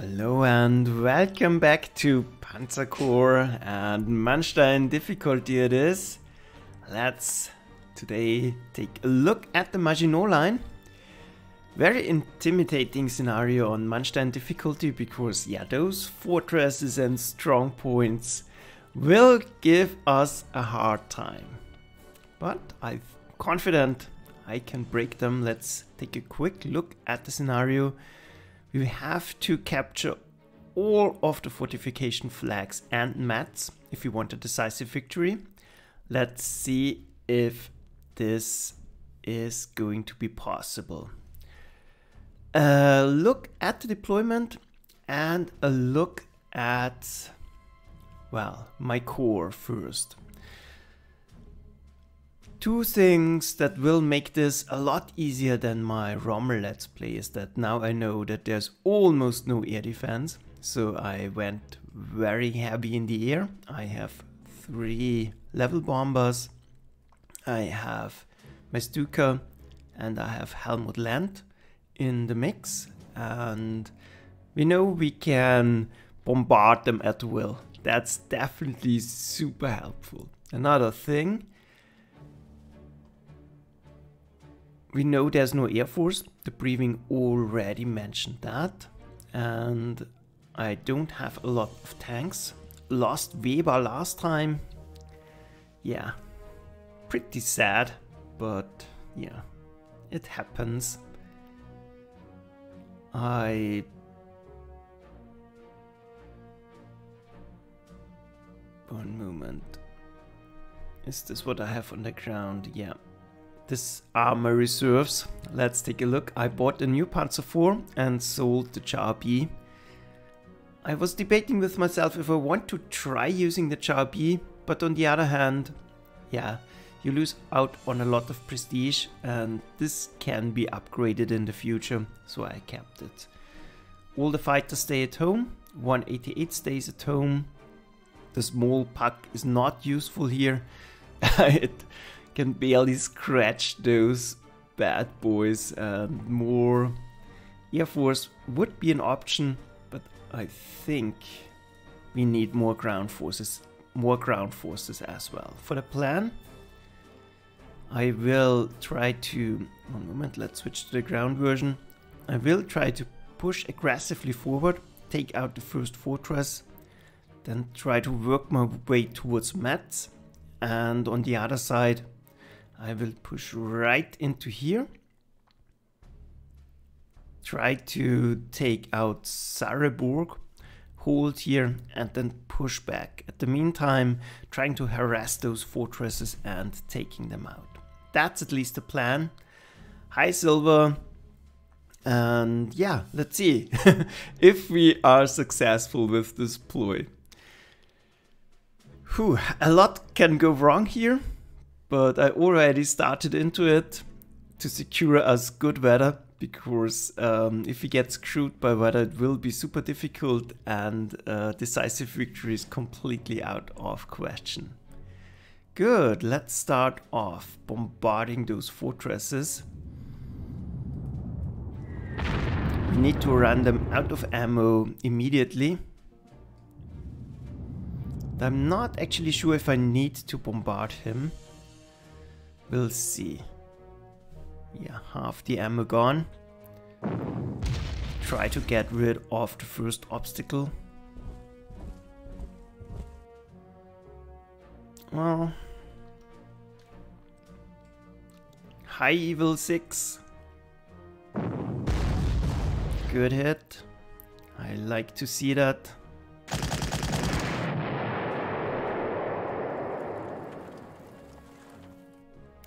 Hello and welcome back to Panzer Corps and Manstein difficulty it is. Let's today take a look at the Maginot line. Very intimidating scenario on Manstein difficulty because yeah, those fortresses and strong points will give us a hard time. But I'm confident I can break them. Let's take a quick look at the scenario we have to capture all of the fortification flags and Metz if we want a decisive victory. Let's see if this is going to be possible. A look at the deployment and a look at, well, my core first. Two things that will make this a lot easier than my Rommel Let's Play is that now I know that there's almost no air defense. So I went very heavy in the air. I have three level bombers. I have my Stuka and I have Helmut Land in the mix. And we know we can bombard them at will. That's definitely super helpful. Another thing We know there's no Air Force, the briefing already mentioned that. And I don't have a lot of tanks. Lost Weber last time. Yeah, pretty sad, but yeah, it happens. I One moment. Is this what I have on the ground? Yeah. This are my reserves. Let's take a look. I bought a new Panzer IV and sold the Char B. I was debating with myself if I want to try using the Char B, but on the other hand, yeah, you lose out on a lot of prestige and this can be upgraded in the future, so I kept it. All the fighters stay at home, 188 stays at home. The small Pak is not useful here. it can barely scratch those bad boys and more Air Force would be an option, but I think we need more ground forces, more ground forces as well. For the plan, I will try to, one moment, let's switch to the ground version. I will try to push aggressively forward, take out the first fortress, then try to work my way towards Metz, and on the other side, I will push right into here. Try to take out Sarrebourg, hold here and then push back. At the meantime, trying to harass those fortresses and taking them out. That's at least the plan. Hi Silver. And yeah, let's see if we are successful with this ploy. Whew, a lot can go wrong here but I already started into it to secure us good weather because um, if we get screwed by weather it will be super difficult and uh, decisive victory is completely out of question. Good, let's start off bombarding those fortresses. We need to run them out of ammo immediately. I'm not actually sure if I need to bombard him. We'll see. Yeah, half the ammo gone. Try to get rid of the first obstacle. Well... High Evil 6. Good hit. I like to see that.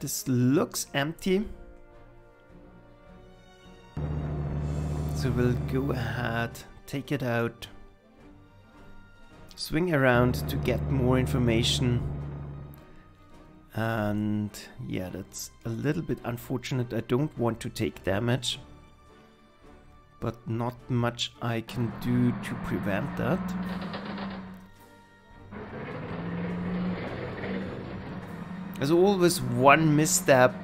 This looks empty. So we'll go ahead, take it out, swing around to get more information. And yeah, that's a little bit unfortunate. I don't want to take damage. But not much I can do to prevent that. As always, one misstep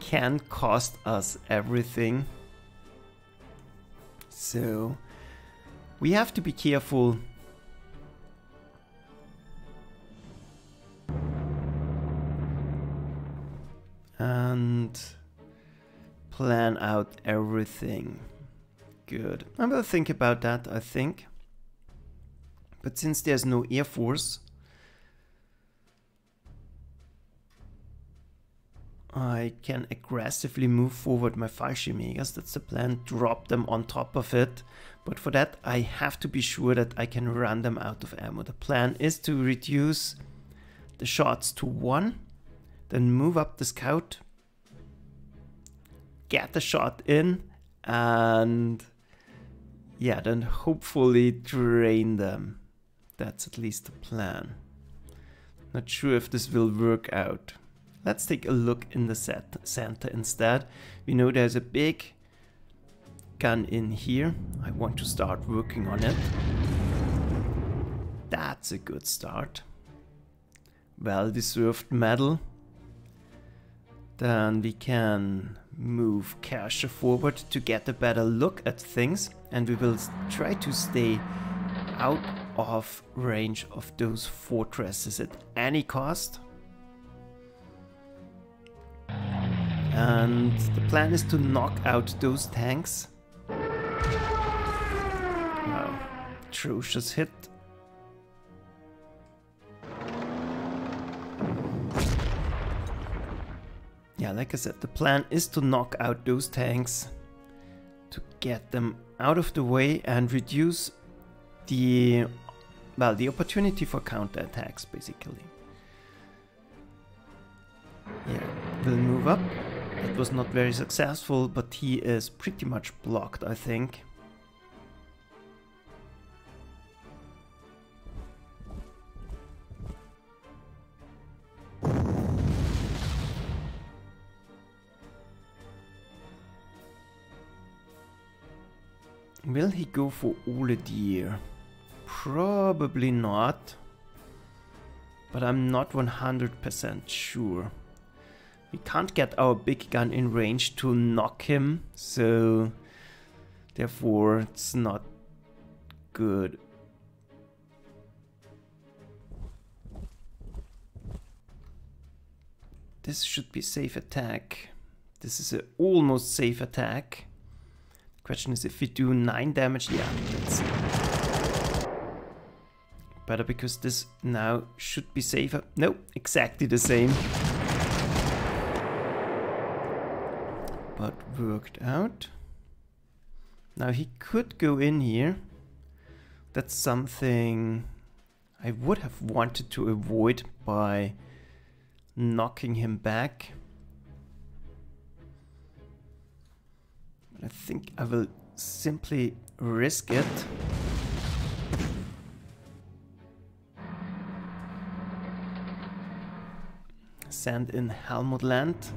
can cost us everything. So, We have to be careful. And plan out everything. Good. I will think about that, I think. But since there's no Air Force, I can aggressively move forward my Fallschirmjägers. That's the plan. Drop them on top of it. But for that, I have to be sure that I can run them out of ammo. The plan is to reduce the shots to one, then move up the scout, get the shot in, and yeah, then hopefully drain them. That's at least the plan. Not sure if this will work out. Let's take a look in the set center instead. We know there's a big gun in here. I want to start working on it. That's a good start. Well deserved medal. Then we can move Kershaw forward to get a better look at things and we will try to stay out of range of those fortresses at any cost. And the plan is to knock out those tanks. Wow, atrocious hit. Yeah, like I said, the plan is to knock out those tanks to get them out of the way and reduce the well the opportunity for counterattacks basically. Yeah, we'll move up. It was not very successful, but he is pretty much blocked, I think. Will he go for Ole? Probably not. But I'm not 100% sure. We can't get our big gun in range to knock him, so therefore it's not good. This should be safe attack. This is an almost safe attack. Question is if we do 9 damage, yeah, that's better because this now should be safer. No, exactly the same. But worked out. Now he could go in here. That's something I would have wanted to avoid by knocking him back. I think I will simply risk it. Send in Helmutland.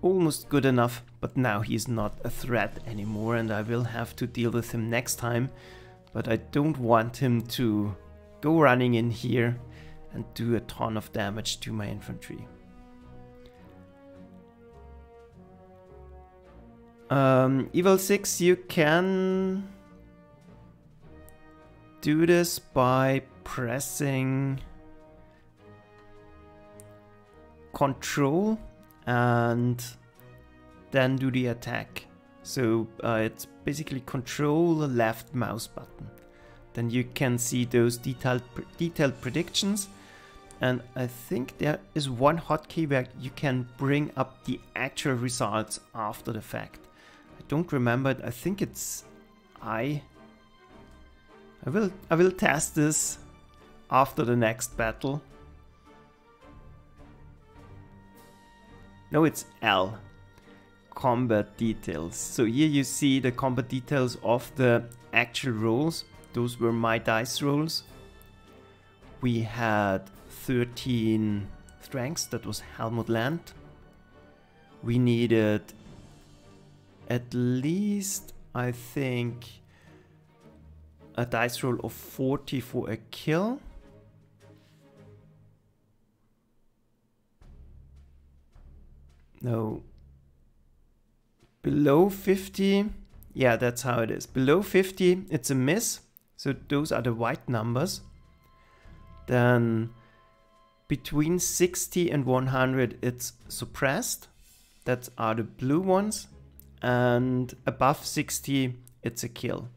Almost good enough, but now he's not a threat anymore and I will have to deal with him next time. But I don't want him to go running in here and do a ton of damage to my infantry. Um, Evil 6, you can do this by pressing control and then do the attack. So uh, it's basically control left mouse button. Then you can see those detailed, detailed predictions. And I think there is one hotkey where you can bring up the actual results after the fact I don't remember it. I think it's I. I will I will test this after the next battle. No, it's L. Combat details. So here you see the combat details of the actual rolls. Those were my dice rolls. We had 13 strengths, that was Helmut Land. We needed at least, I think, a dice roll of 40 for a kill. No. below 50, yeah, that's how it is. Below 50, it's a miss. So those are the white numbers. Then between 60 and 100, it's suppressed. That are the blue ones. And above 60, it's a kill.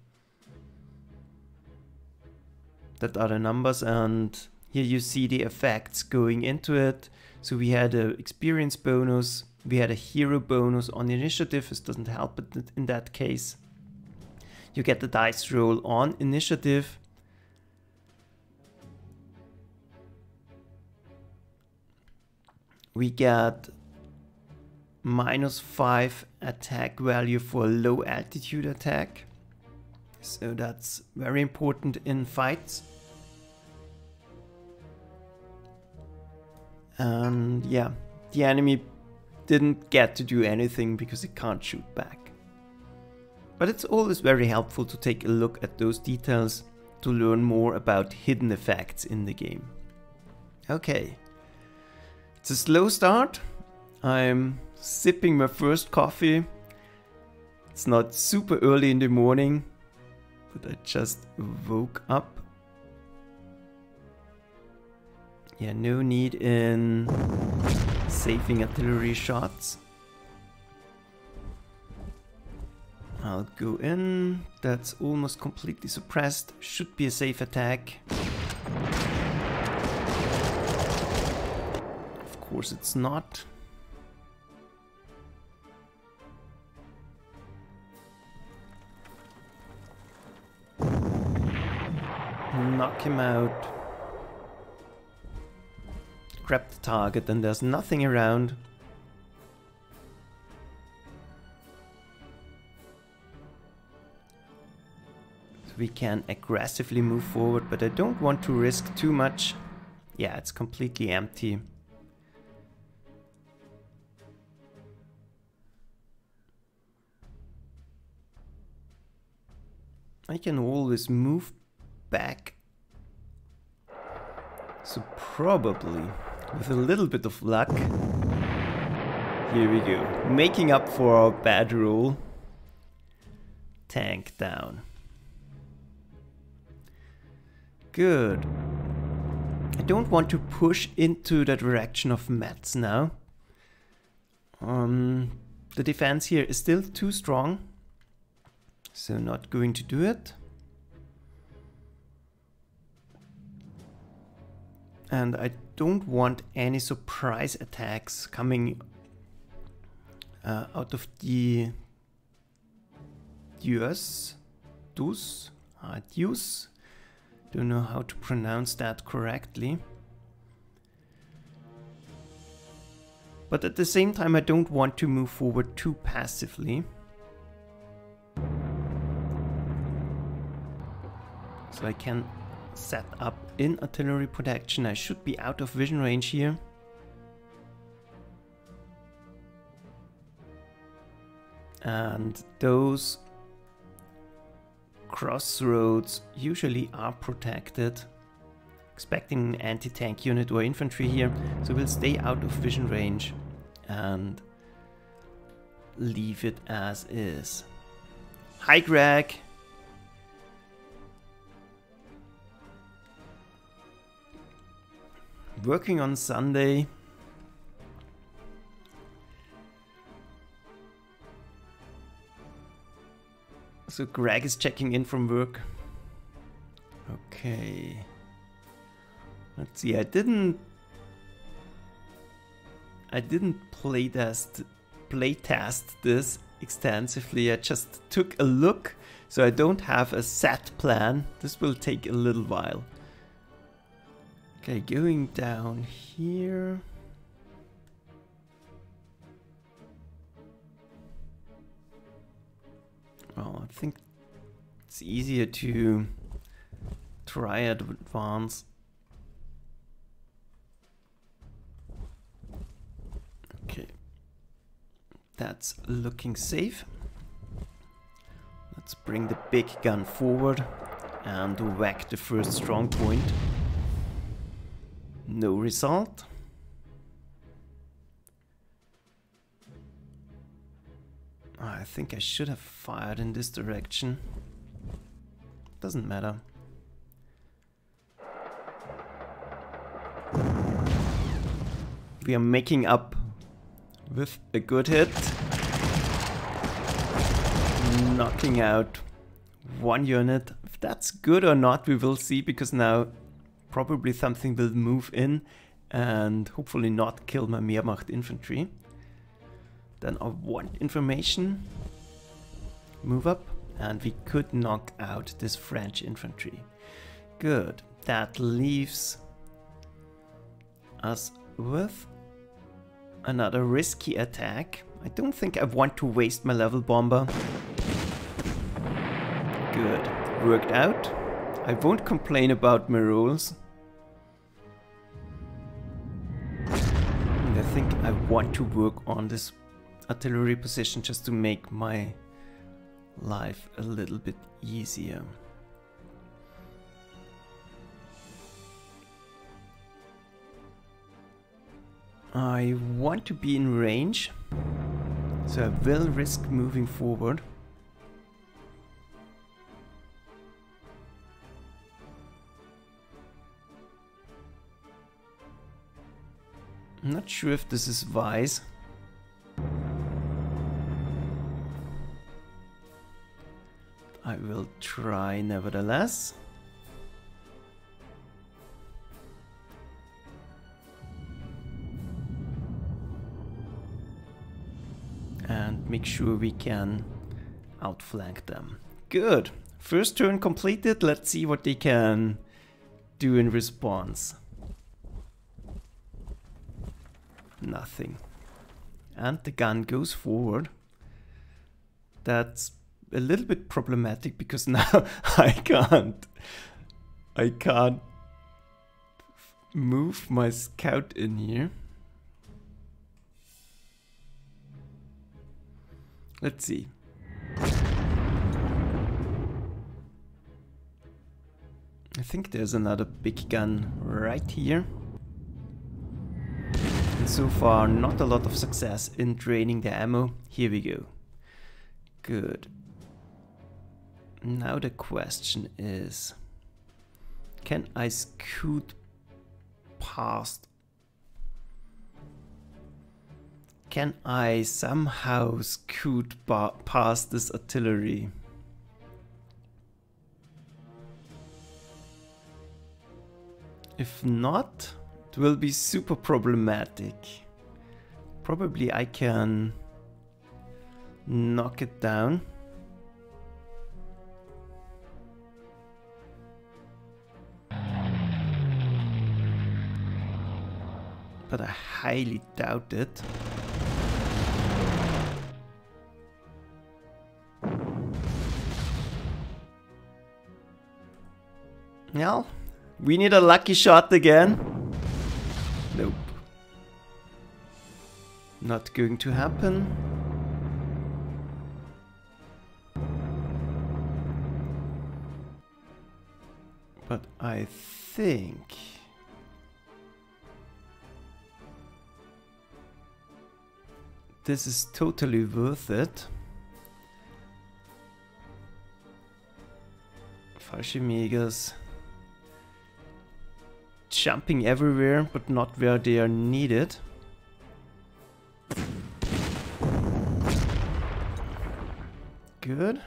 That are the numbers. And here you see the effects going into it. So we had an experience bonus, we had a hero bonus on the initiative, this doesn't help it in that case. You get the dice roll on initiative. We get minus 5 attack value for low altitude attack. So that's very important in fights. And yeah, the enemy didn't get to do anything because it can't shoot back. But it's always very helpful to take a look at those details to learn more about hidden effects in the game. Okay, it's a slow start. I'm sipping my first coffee. It's not super early in the morning, but I just woke up Yeah, no need in saving artillery shots. I'll go in. That's almost completely suppressed. Should be a safe attack. Of course it's not. Knock him out grab the target and there's nothing around. So we can aggressively move forward, but I don't want to risk too much. Yeah, it's completely empty. I can always move back. So probably with a little bit of luck. Here we go. Making up for our bad rule. Tank down. Good. I don't want to push into the direction of Metz now. Um, the defense here is still too strong. So not going to do it. And I don't want any surprise attacks coming uh, out of the Deus, Dus, uh, Deus. Don't know how to pronounce that correctly. But at the same time, I don't want to move forward too passively. So I can set up in artillery protection. I should be out of vision range here. And those crossroads usually are protected. Expecting an anti-tank unit or infantry here, so we'll stay out of vision range and leave it as is. Hi Greg! Working on Sunday. So Greg is checking in from work. Okay. Let's see, I didn't I didn't play test play test this extensively. I just took a look, so I don't have a set plan. This will take a little while. Okay, going down here. Well, I think it's easier to try at advance. Okay, that's looking safe. Let's bring the big gun forward and whack the first strong point. No result. Ah, I think I should have fired in this direction. Doesn't matter. We are making up with a good hit. Knocking out one unit. If that's good or not, we will see, because now probably something will move in and hopefully not kill my Wehrmacht infantry. Then I want information. Move up. And we could knock out this French infantry. Good. That leaves us with another risky attack. I don't think I want to waste my level bomber. Good. Worked out. I won't complain about my rolls. Want to work on this artillery position just to make my life a little bit easier. I want to be in range, so I will risk moving forward. I'm not sure if this is wise. I will try nevertheless. And make sure we can outflank them. Good. First turn completed. Let's see what they can do in response. Nothing. And the gun goes forward. That's a little bit problematic because now I can't I can't move my scout in here. Let's see. I think there's another big gun right here. And so far not a lot of success in draining the ammo. Here we go. Good. Now the question is, can I scoot past? Can I somehow scoot past this artillery? If not, it will be super problematic. Probably I can knock it down. but I highly doubt it. Well, we need a lucky shot again. Not going to happen. But I think... This is totally worth it. Fallschirmjägers jumping everywhere, but not where they are needed. Good.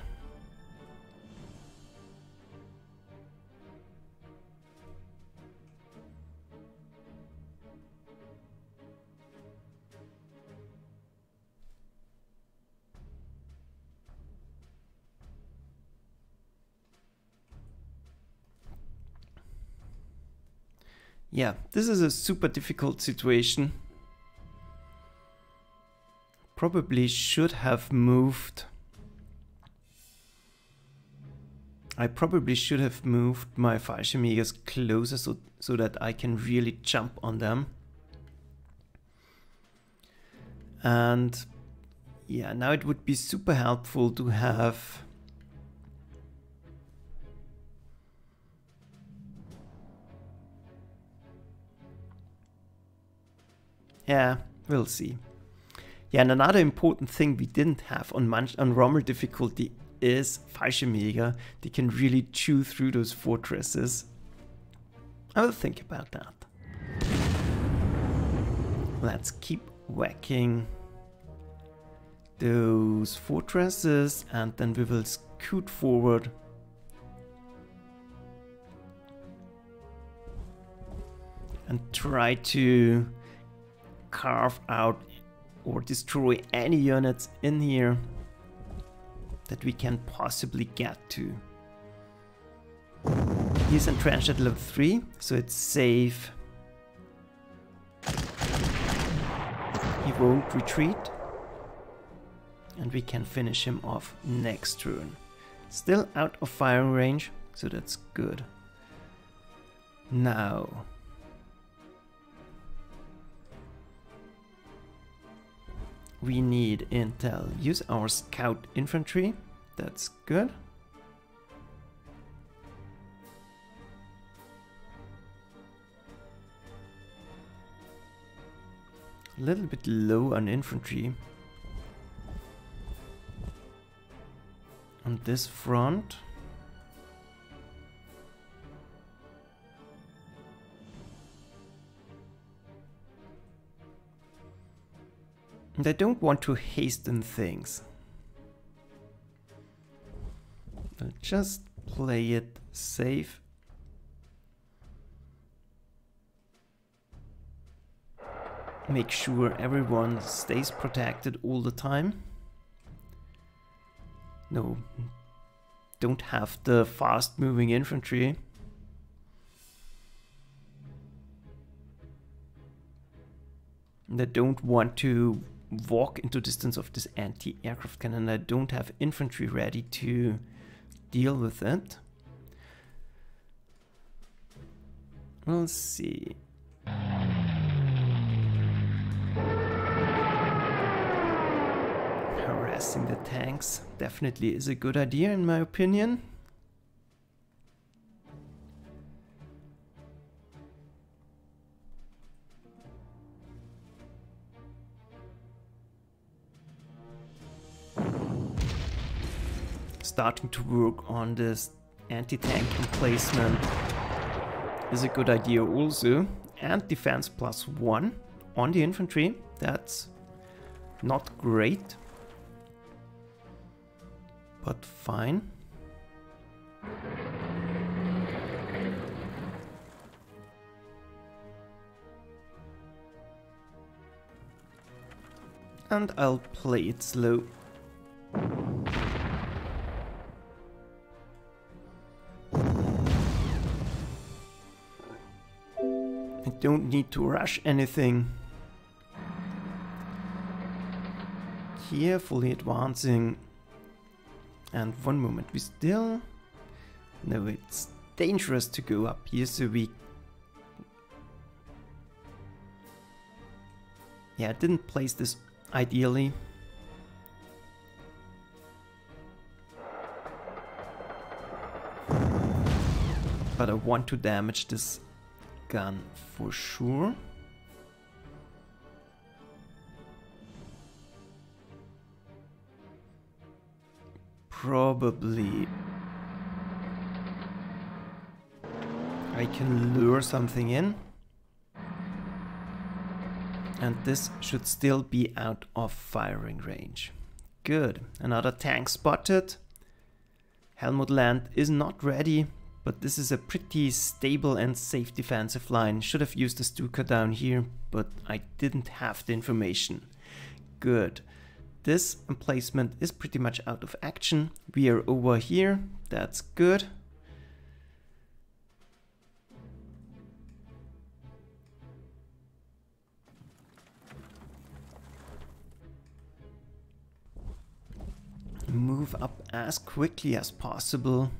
Yeah, this is a super difficult situation. Probably should have moved. I probably should have moved my Fallschirmjägers closer so, so that I can really jump on them. And yeah, now it would be super helpful to have Yeah, we'll see. Yeah, and another important thing we didn't have on, Manch on Rommel difficulty is Fallschirmjäger. They can really chew through those fortresses. I will think about that. Let's keep whacking those fortresses and then we will scoot forward. And try to carve out or destroy any units in here that we can possibly get to. He's entrenched at level 3, so it's safe. He won't retreat. And we can finish him off next turn. Still out of firing range, so that's good. Now, we need intel. Use our scout infantry. That's good. A little bit low on infantry. On this front. And I don't want to hasten things. I'll just play it safe. Make sure everyone stays protected all the time. No, don't have the fast moving infantry. And I don't want to walk into distance of this anti-aircraft cannon. I don't have infantry ready to deal with it. We'll see. Harassing the tanks definitely is a good idea in my opinion. Starting to work on this anti-tank emplacement is a good idea also. And defense plus one on the infantry, that's not great, but fine. And I'll play it slow. Don't need to rush anything. Carefully advancing. And one moment, we still... No, it's dangerous to go up here, so we... Yeah, I didn't place this ideally. But I want to damage this gun for sure. Probably I can lure something in. And this should still be out of firing range. Good. Another tank spotted. Helmut Land is not ready but this is a pretty stable and safe defensive line. Should have used the Stuka down here, but I didn't have the information. Good. This emplacement is pretty much out of action. We are over here. That's good. Move up as quickly as possible.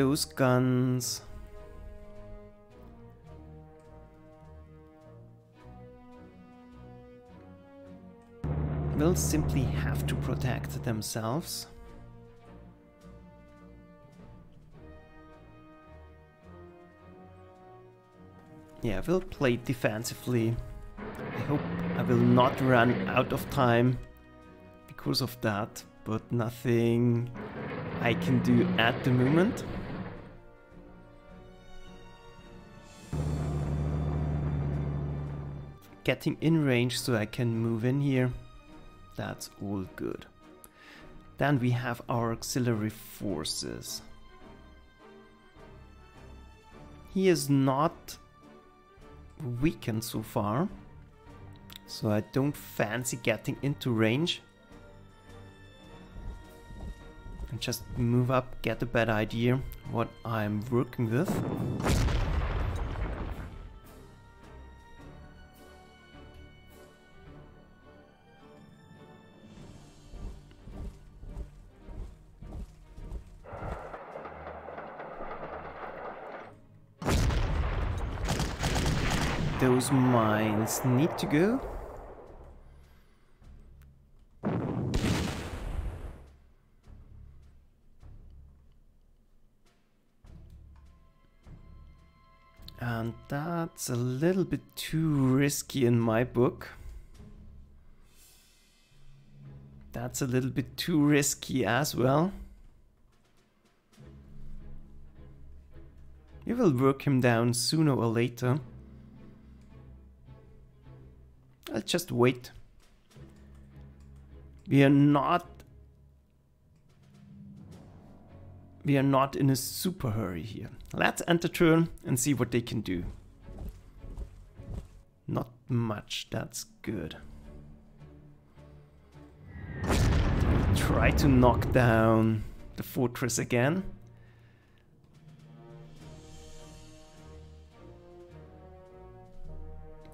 those guns. Will simply have to protect themselves. Yeah, we'll play defensively. I hope I will not run out of time because of that, but nothing I can do at the moment. Getting in range so I can move in here. That's all good. Then we have our auxiliary forces. He is not weakened so far. So I don't fancy getting into range. And just move up, get a better idea what I'm working with. Those mines need to go. And that's a little bit too risky in my book. That's a little bit too risky as well. You will work him down sooner or later. I'll just wait. We are not... We are not in a super hurry here. Let's enter turn and see what they can do. Not much, that's good. Try to knock down the fortress again.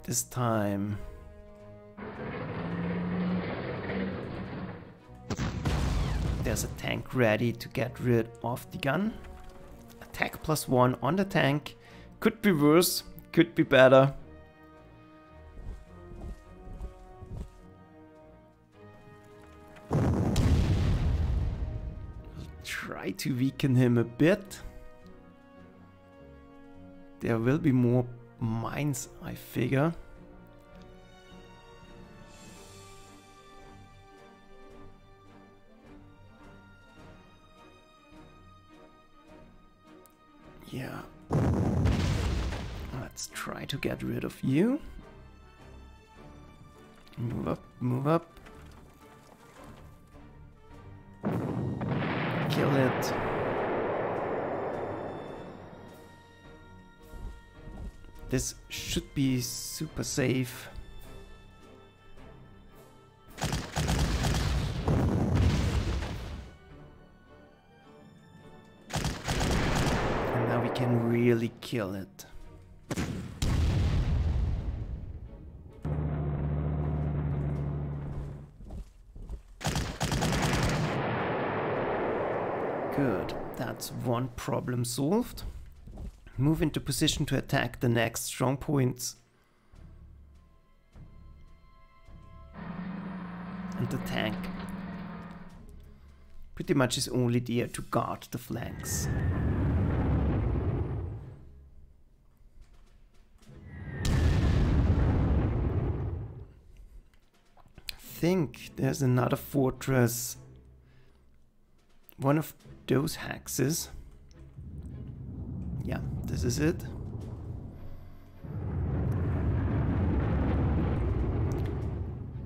This time There's a tank ready to get rid of the gun. Attack plus one on the tank. Could be worse, could be better. Try to weaken him a bit. There will be more mines, I figure. Yeah. Let's try to get rid of you. Move up, move up. Kill it. This should be super safe. Kill it. Good, that's one problem solved. Move into position to attack the next strong points. And the tank pretty much is only there to guard the flanks. Think there's another fortress. One of those hexes. Yeah, this is it.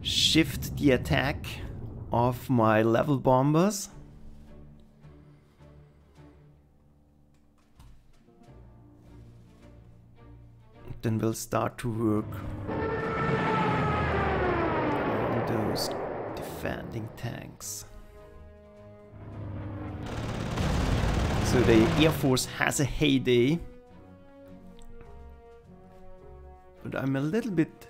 Shift the attack of my level bombers. Then we'll start to work those defending tanks. So the Air Force has a heyday. But I'm a little bit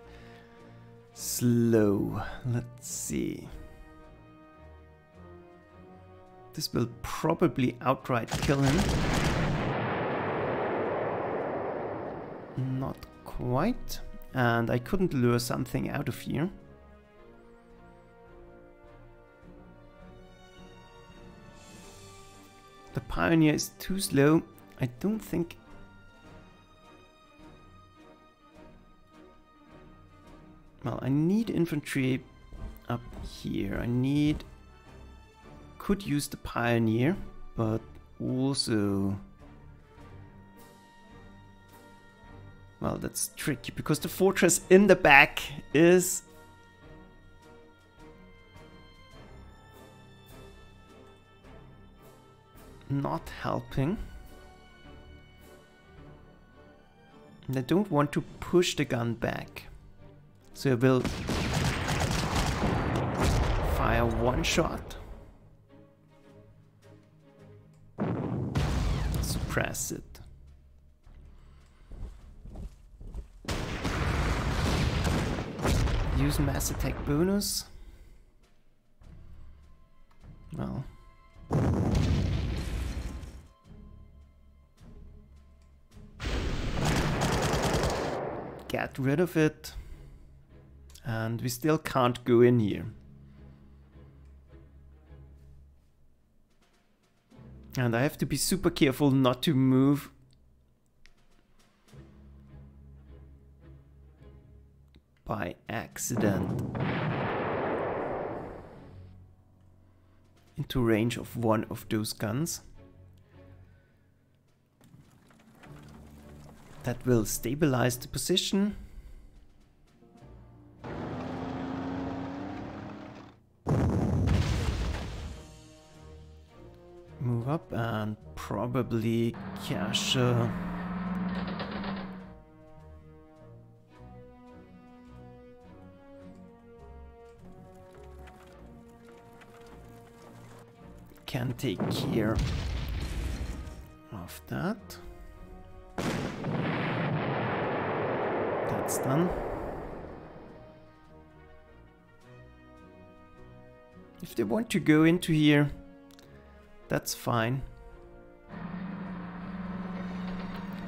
slow. Let's see. This will probably outright kill him. Not quite. And I couldn't lure something out of here. Pioneer is too slow. I don't think... Well, I need infantry up here. I need... Could use the Pioneer, but also... Well, that's tricky because the fortress in the back is not helping. And I don't want to push the gun back. So I will fire one shot. Suppress it. Use mass attack bonus. Well. Get rid of it. And we still can't go in here. And I have to be super careful not to move by accident into range of one of those guns. That will stabilize the position. Move up and probably cache... Uh, can take care of that. That's done. If they want to go into here, that's fine.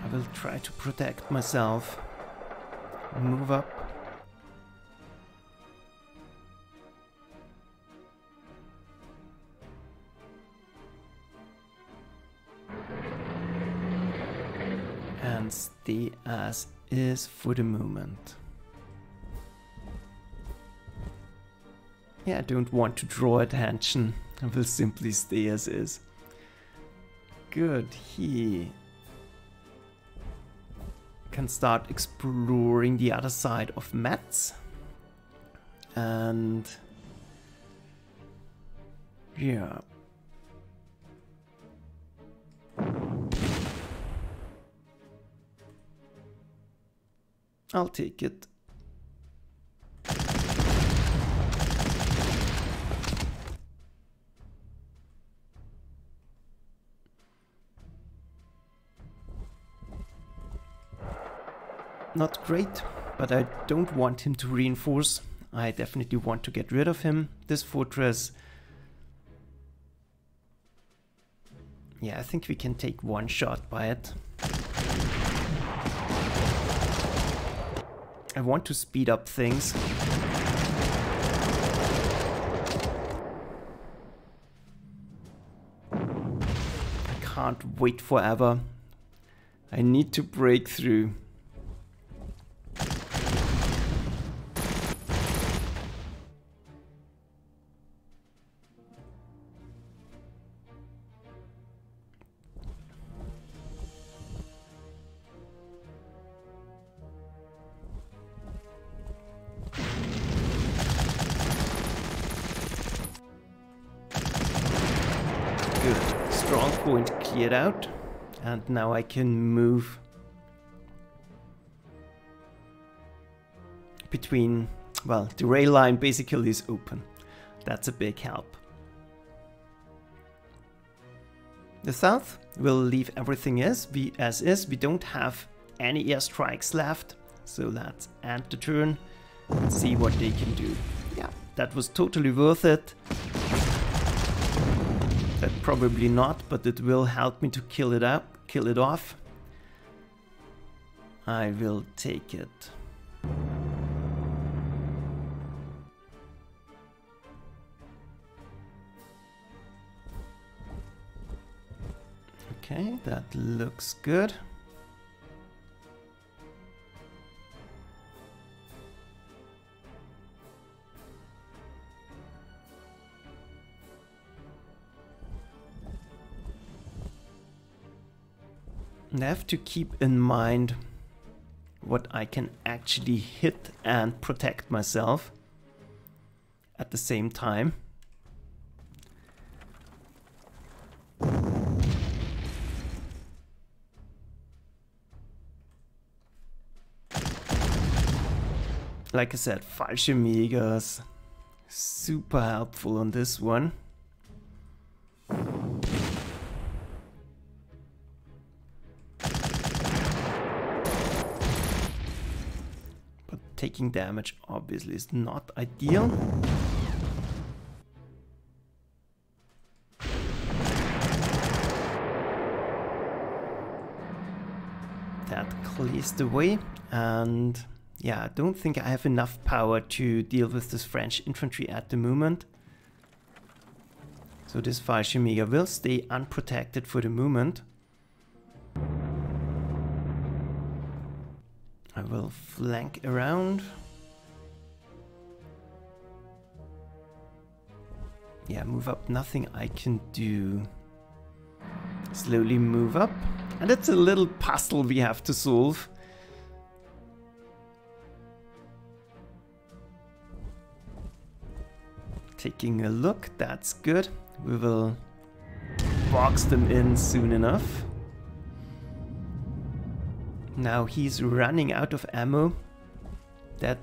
I will try to protect myself. Move up. Stay as is for the moment. Yeah, I don't want to draw attention. I will simply stay as is. Good, he can start exploring the other side of Metz. And yeah, I'll take it. Not great, but I don't want him to reinforce. I definitely want to get rid of him. This fortress... Yeah, I think we can take one shot by it. I want to speed up things. I can't wait forever. I need to break through. Out. And now I can move between, well, the rail line basically is open. That's a big help. The south will leave everything as, we, as is. We don't have any airstrikes left. So let's end the turn and see what they can do. Yeah, that was totally worth it. Probably not, but it will help me to kill it up, kill it off. I will take it. Okay, that looks good. I have to keep in mind what I can actually hit and protect myself at the same time. Like I said, Fallschirmjägers, super helpful on this one. Taking damage obviously is not ideal. That clears the way and yeah, I don't think I have enough power to deal with this French infantry at the moment. So this Fallschirmjäger will stay unprotected for the moment. I will flank around. Yeah, move up, nothing I can do. Slowly move up. And it's a little puzzle we have to solve. Taking a look, that's good. We will box them in soon enough. Now he's running out of ammo. That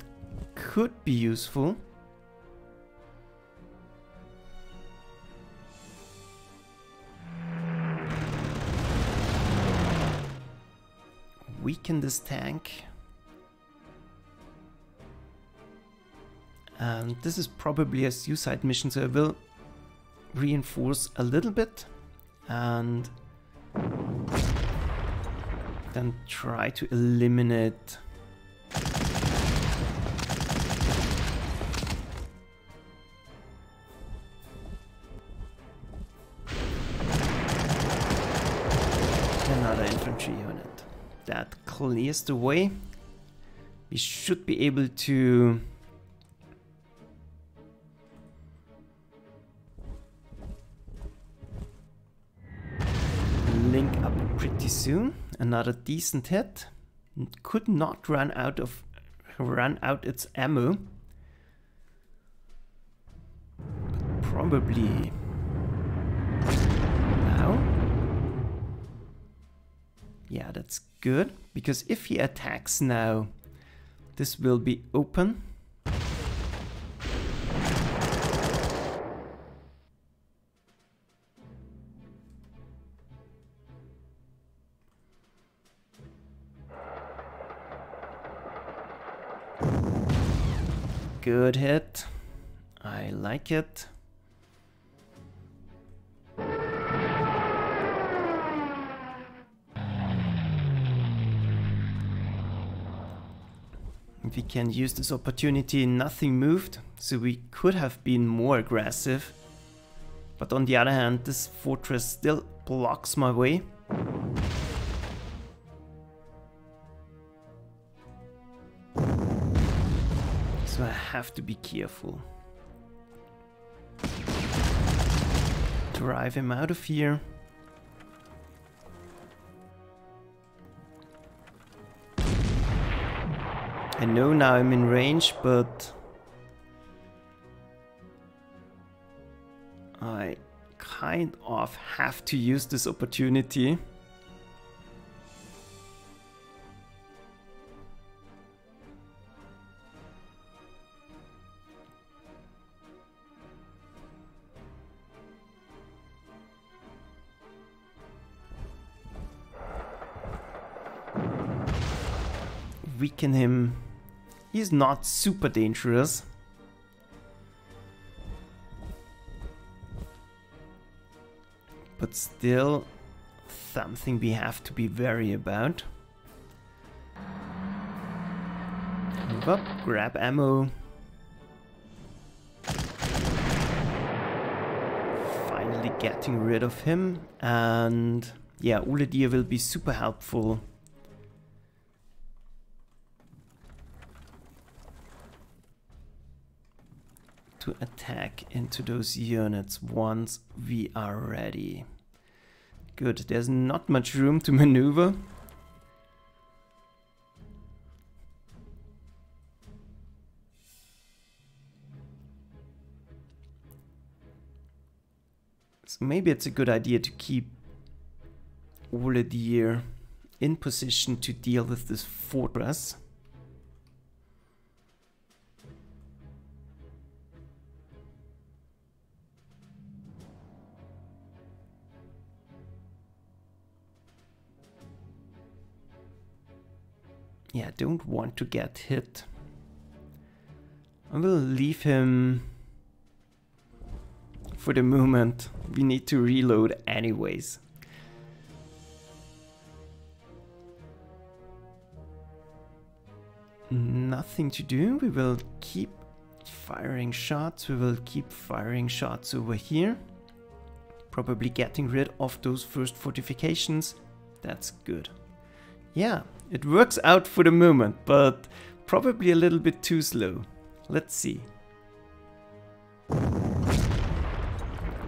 could be useful. Weaken this tank. And this is probably a suicide mission, so I will reinforce a little bit and then try to eliminate another infantry unit. That clears the way. We should be able to link up pretty soon another decent hit. Could not run out of run out its ammo. But probably now. Yeah, that's good because if he attacks now, this will be open. Good hit. I like it. We can use this opportunity, nothing moved, so we could have been more aggressive. But on the other hand, this fortress still blocks my way. So I have to be careful. Drive him out of here. I know now I'm in range, but... I kind of have to use this opportunity. Him. He's not super dangerous. But still something we have to be wary about. Move up, grab ammo. Finally getting rid of him and yeah, Uledir will be super helpful. To attack into those units once we are ready. Good, there's not much room to maneuver. So maybe it's a good idea to keep Uledir in position to deal with this fortress. Yeah, don't want to get hit. I will leave him for the moment. We need to reload anyways. Nothing to do. We will keep firing shots. We will keep firing shots over here. Probably getting rid of those first fortifications. That's good. Yeah, it works out for the moment, but probably a little bit too slow. Let's see.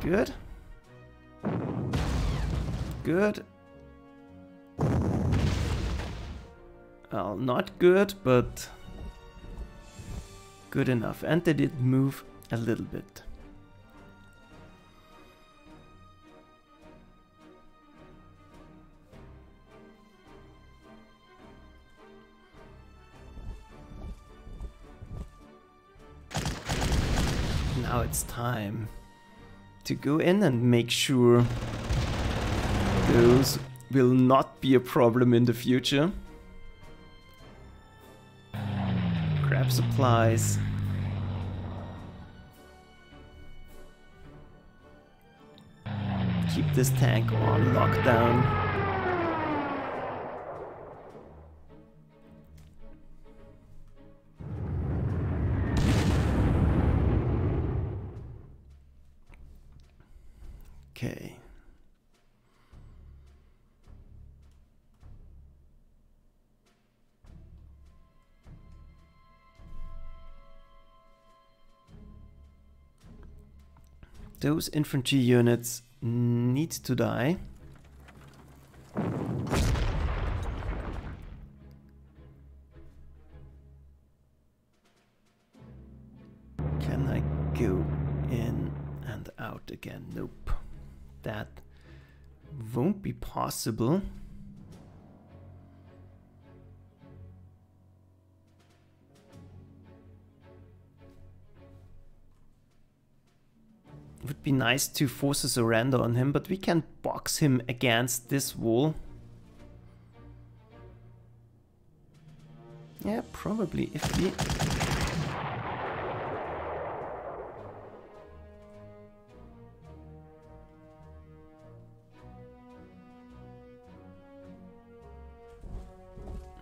Good. Good. Well, not good, but good enough. And they did move a little bit. It's time to go in and make sure those will not be a problem in the future. Grab supplies. Keep this tank on lockdown. Those infantry units need to die. Can I go in and out again? Nope. That won't be possible. Be nice to force a surrender on him, but we can box him against this wall. Yeah, probably if we...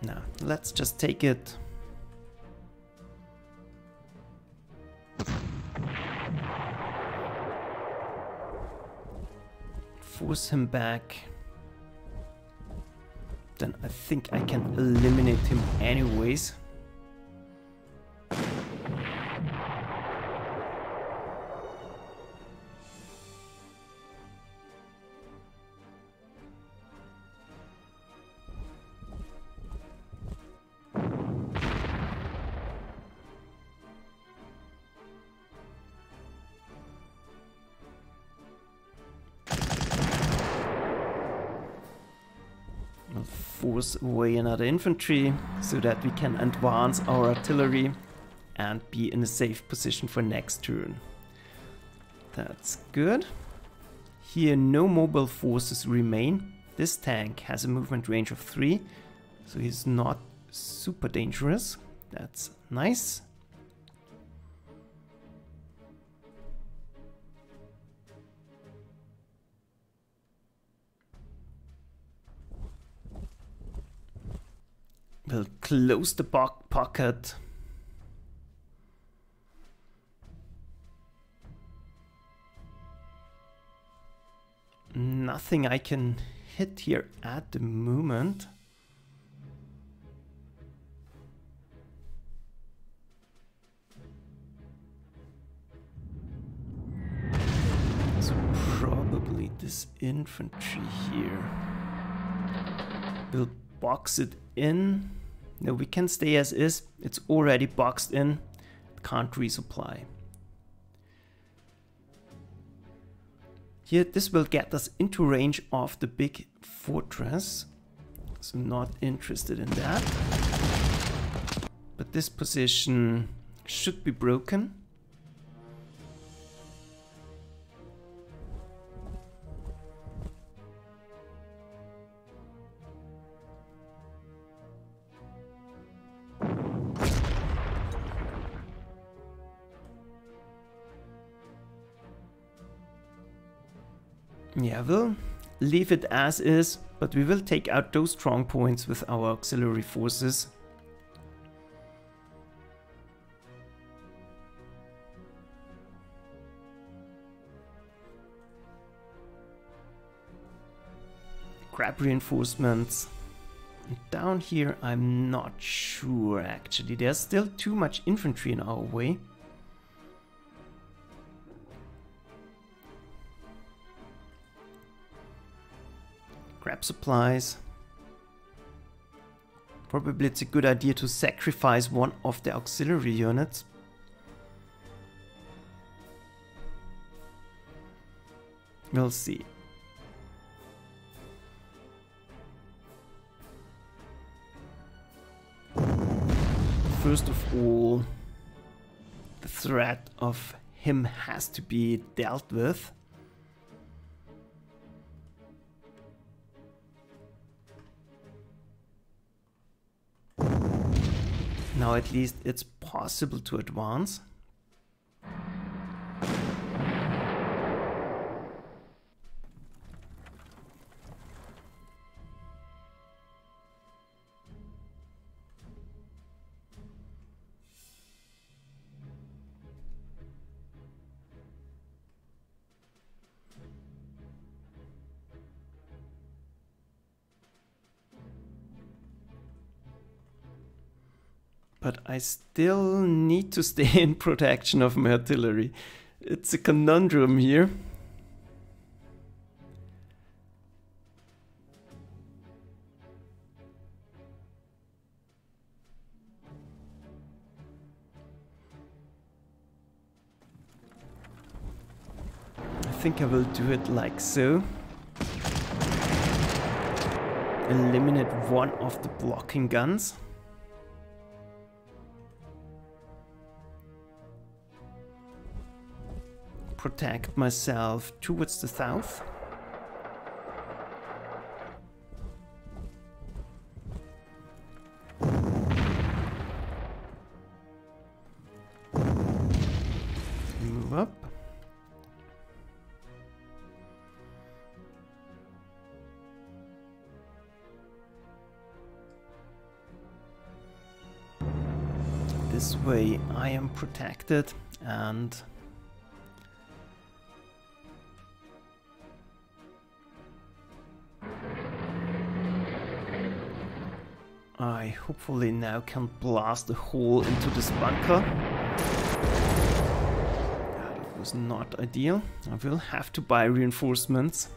No, let's just take it. Force him back, then I think I can eliminate him anyways. Away another infantry so that we can advance our artillery and be in a safe position for next turn. That's good. Here no mobile forces remain. This tank has a movement range of 3, so he's not super dangerous. That's nice. We'll close the pocket. Nothing I can hit here at the moment. So probably this infantry here will box it in. No, we can stay as is. It's already boxed in. Can't resupply. Here, this will get us into range of the big fortress. So not interested in that. But this position should be broken. We'll leave it as is, but we will take out those strong points with our auxiliary forces. Grab reinforcements. down here, I'm not sure actually. There's still too much infantry in our way. Grab supplies. Probably it's a good idea to sacrifice one of the auxiliary units. We'll see. First of all, the threat of him has to be dealt with. Now at least it's possible to advance. But I still need to stay in protection of my artillery. It's a conundrum here. I think I will do it like so. Eliminate one of the blocking guns. Protect myself towards the south. Move up. This way I am protected and hopefully now can blast a hole into this bunker. That was not ideal. I will have to buy reinforcements.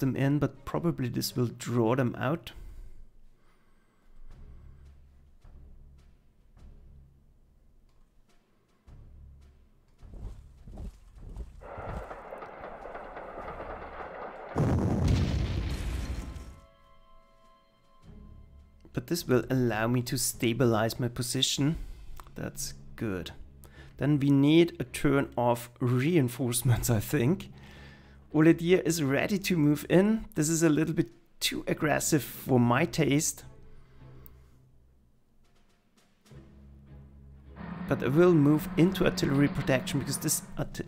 Them in, but probably this will draw them out. But this will allow me to stabilize my position. That's good. Then we need a turn of reinforcements, I think. Olidier is ready to move in. This is a little bit too aggressive for my taste. But I will move into artillery protection because this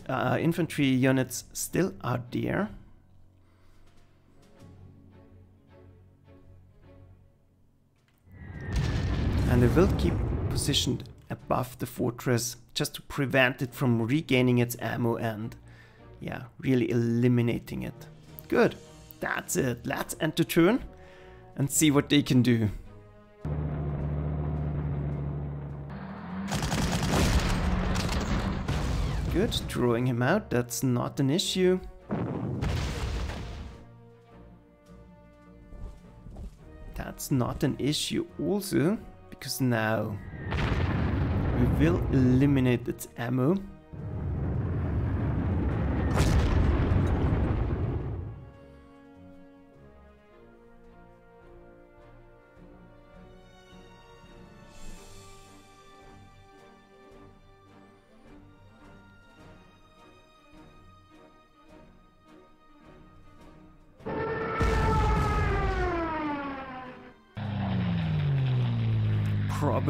uh, infantry units still are there. And I will keep positioned above the fortress just to prevent it from regaining its ammo and yeah, really eliminating it. Good, that's it. Let's enter turn and see what they can do. Good, drawing him out, that's not an issue. That's not an issue also, because now we will eliminate its ammo.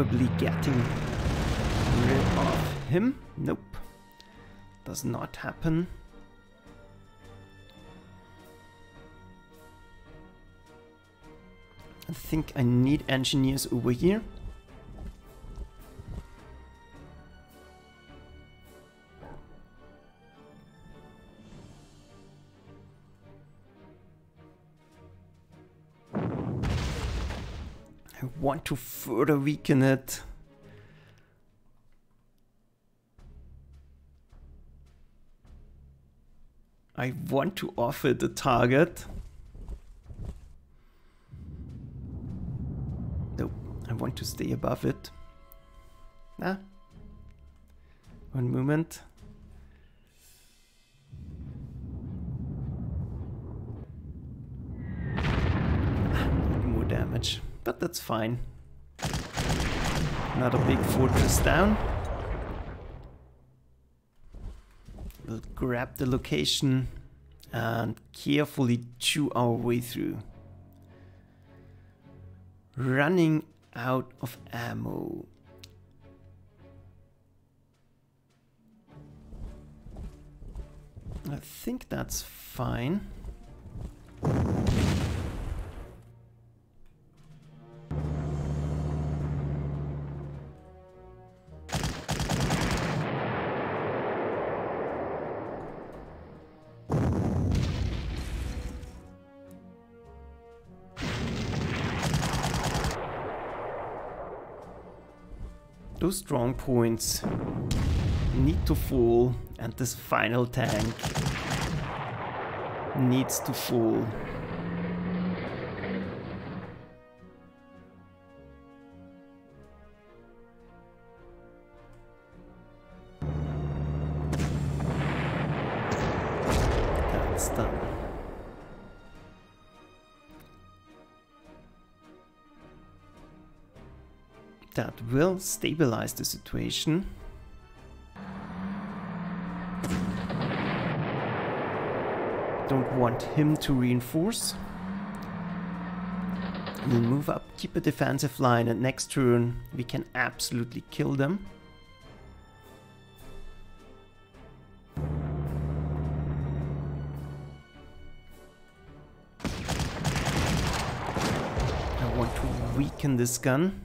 Probably getting rid of him. Nope. Does not happen. I think I need engineers over here. To further weaken it. I want to offer the target. No, I want to stay above it. Ah. One moment. That's fine. Another big fortress down. We'll grab the location and carefully chew our way through. Running out of ammo. I think that's fine. Strong points need to fall and this final tank needs to fall. Stabilize the situation. Don't want him to reinforce. We'll move up, keep a defensive line, and next turn we can absolutely kill them. I want to weaken this gun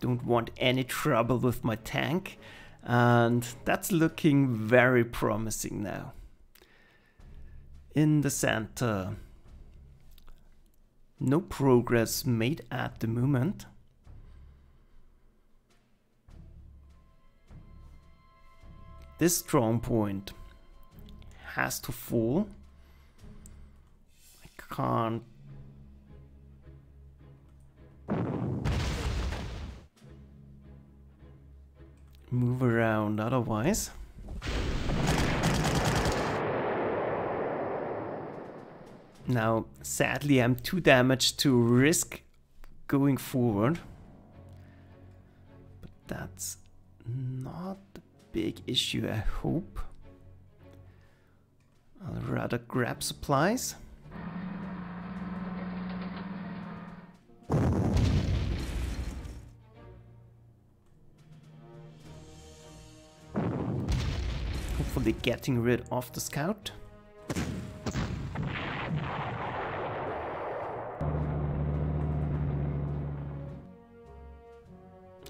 don't want any trouble with my tank. And that's looking very promising now. In the center, no progress made at the moment. This strong point has to fall. I can't move around otherwise. Now, sadly, I'm too damaged to risk going forward. But that's not a big issue, I hope. I'll rather grab supplies. Getting rid of the scout.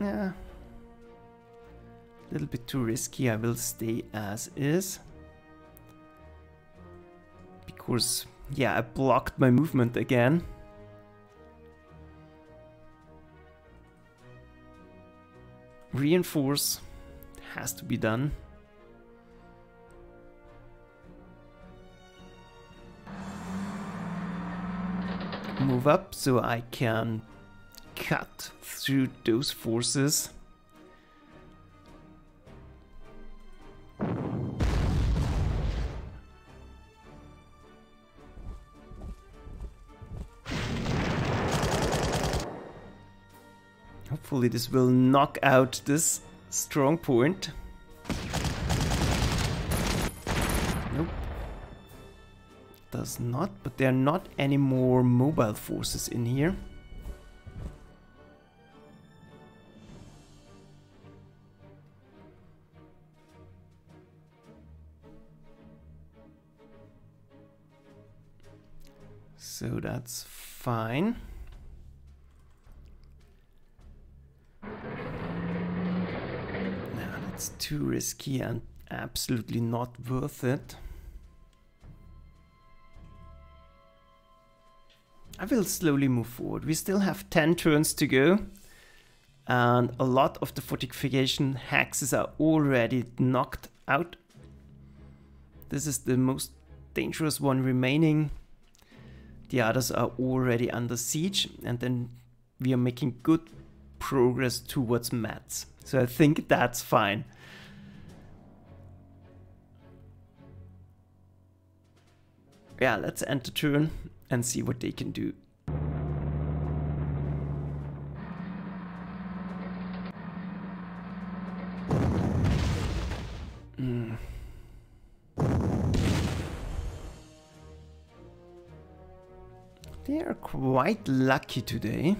Yeah. A little bit too risky. I will stay as is. Because, yeah, I blocked my movement again. Reinforce has to be done. Move up so I can cut through those forces. Hopefully this will knock out this strong point. Does not, but there are not any more mobile forces in here. So that's fine. It's too risky and absolutely not worth it. I will slowly move forward. We still have 10 turns to go. And a lot of the fortification hexes are already knocked out. This is the most dangerous one remaining. The others are already under siege. And then we are making good progress towards Metz. So I think that's fine. Yeah, let's end the turn and see what they can do. Mm. They are quite lucky today.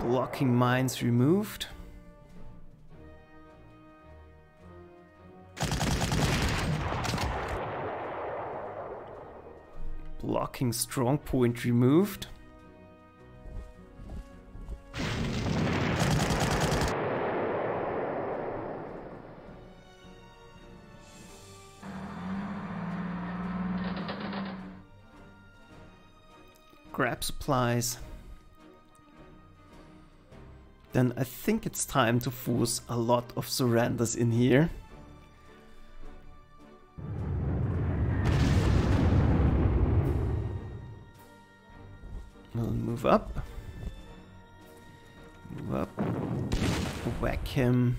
Blocking mines removed. Blocking strong point removed. Grab supplies then I think it's time to force a lot of surrenders in here. Move up. Move up. Whack him.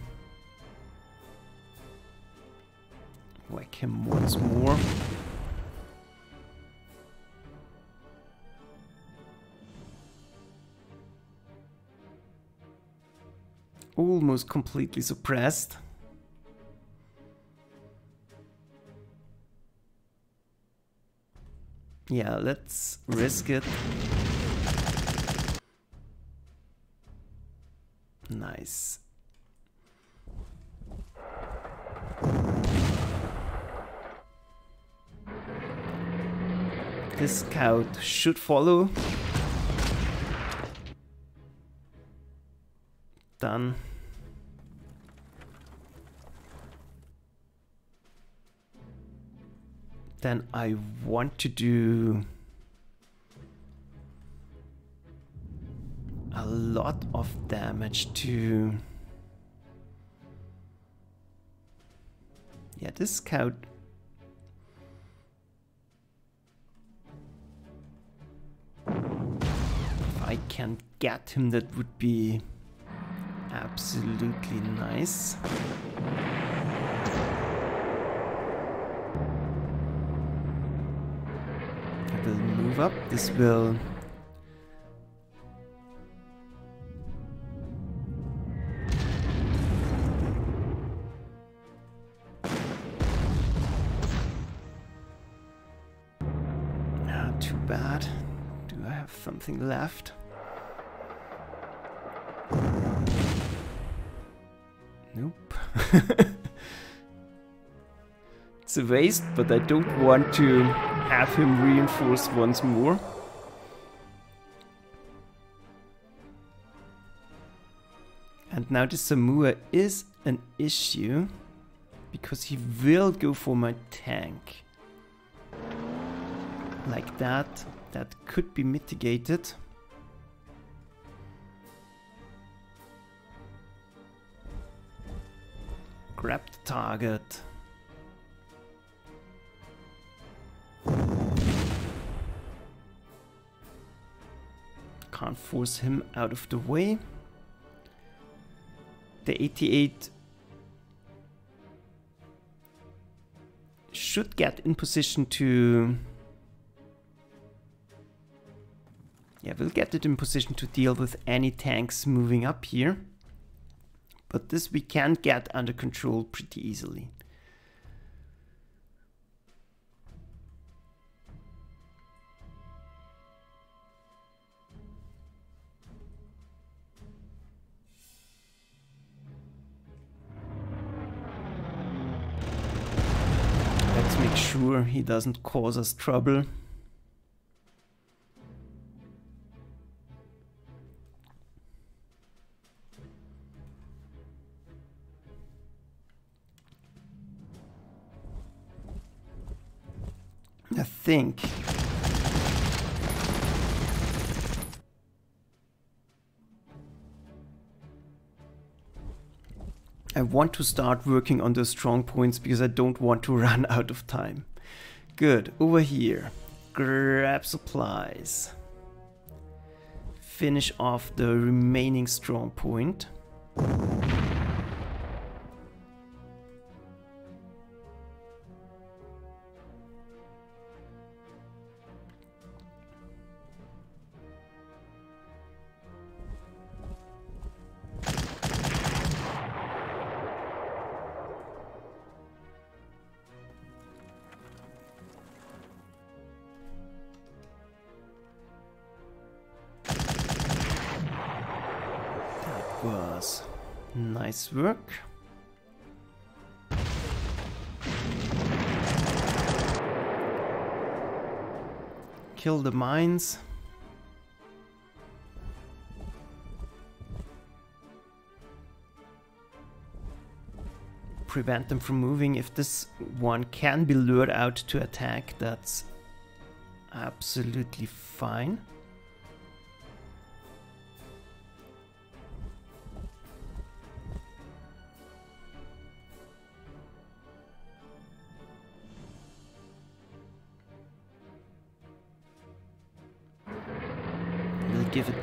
Whack him once more. almost completely suppressed. Yeah, let's risk it. Nice. This scout should follow. Done. then I want to do lot of damage to yeah this scout if I can get him that would be absolutely nice I will move up. This will... something left. Nope. it's a waste, but I don't want to have him reinforced once more. And now the Somua is an issue because he will go for my tank. Like that. That could be mitigated. Grab the target. Can't force him out of the way. The 88 should get in position to... Yeah, we'll get it in position to deal with any tanks moving up here. But this we can get under control pretty easily. Make sure he doesn't cause us trouble. Think I want to start working on the strong points because I don't want to run out of time. Good, over here. Grab supplies. Finish off the remaining strong point. Work. Kill the mines. Prevent them from moving. If this one can be lured out to attack, that's absolutely fine.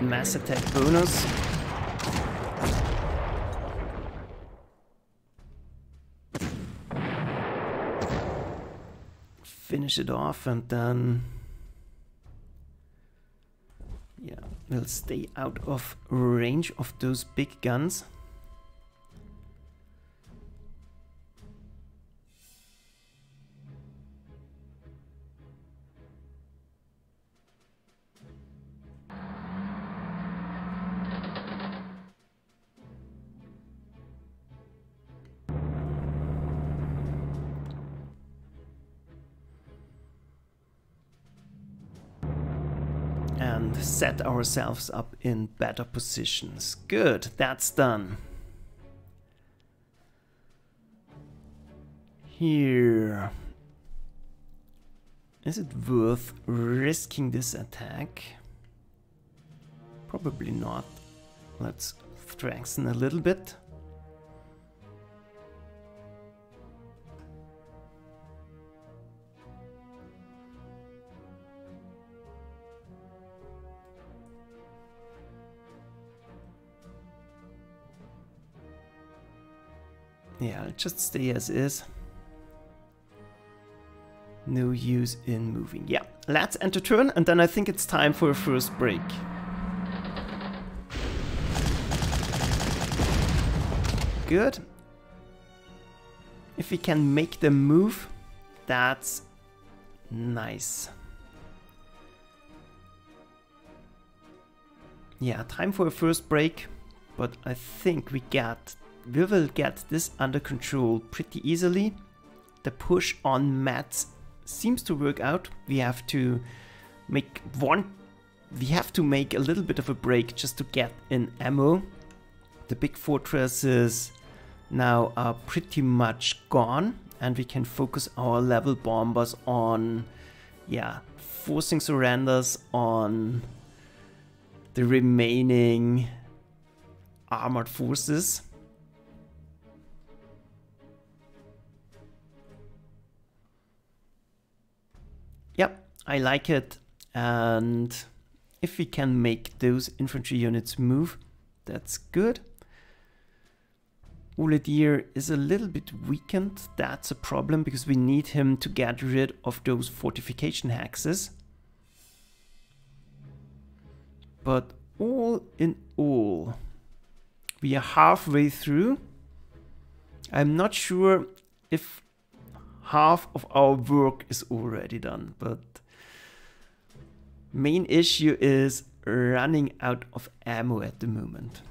Mass attack bonus. Finish it off and then... Yeah, we'll stay out of range of those big guns. Ourselves up in better positions. Good, that's done. Here. Is it worth risking this attack? Probably not. Let's strengthen a little bit. Yeah, just stay as is. No use in moving. Yeah, let's enter turn and then I think it's time for a first break. Good. If we can make them move, that's nice. yeah, time for a first break, but I think we get we will get this under control pretty easily. The push on Metz seems to work out. We have to make one we have to make a little bit of a break just to get in ammo. The big fortresses now are pretty much gone and we can focus our level bombers on yeah forcing surrenders on the remaining armored forces yep I like it and if we can make those infantry units move that's good Uledir is a little bit weakened. That's a problem because we need him to get rid of those fortification hexes. But all in all, we are halfway through. I'm not sure if half of our work is already done, but main issue is running out of ammo at the moment.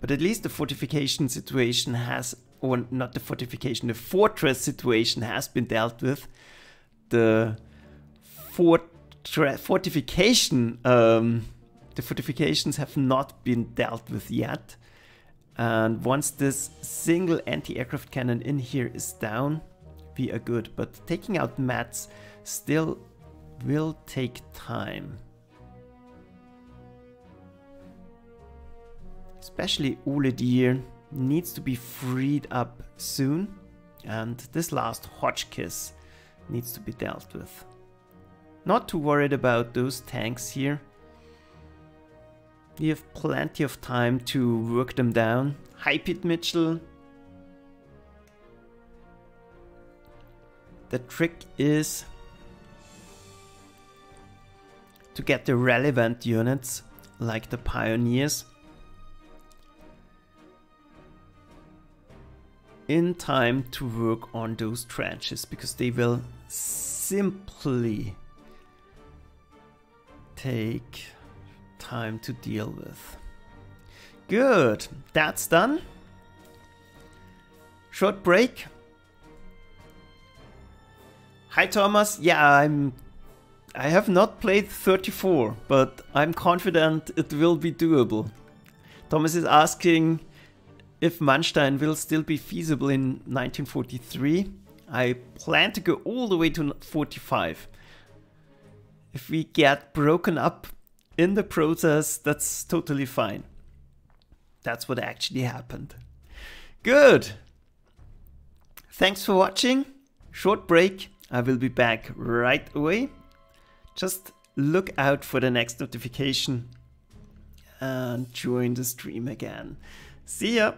But at least the fortification situation has, or not the fortification, the fortress situation has been dealt with. The fortification, um, the fortifications have not been dealt with yet. And once this single anti-aircraft cannon in here is down, we are good. But taking out Metz still will take time. especially Uledir, needs to be freed up soon. And this last Hotchkiss needs to be dealt with. Not too worried about those tanks here. We have plenty of time to work them down. High Pit Mitchell. The trick is to get the relevant units like the Pioneers in time to work on those trenches because they will simply take time to deal with. Good, that's done. Short break. Hi Thomas, yeah, I'm I have not played 34, but I'm confident it will be doable. Thomas is asking if Manstein will still be feasible in 1943. I plan to go all the way to 45. If we get broken up in the process, that's totally fine. That's what actually happened. Good. Thanks for watching. Short break. I will be back right away. Just look out for the next notification and join the stream again. See ya.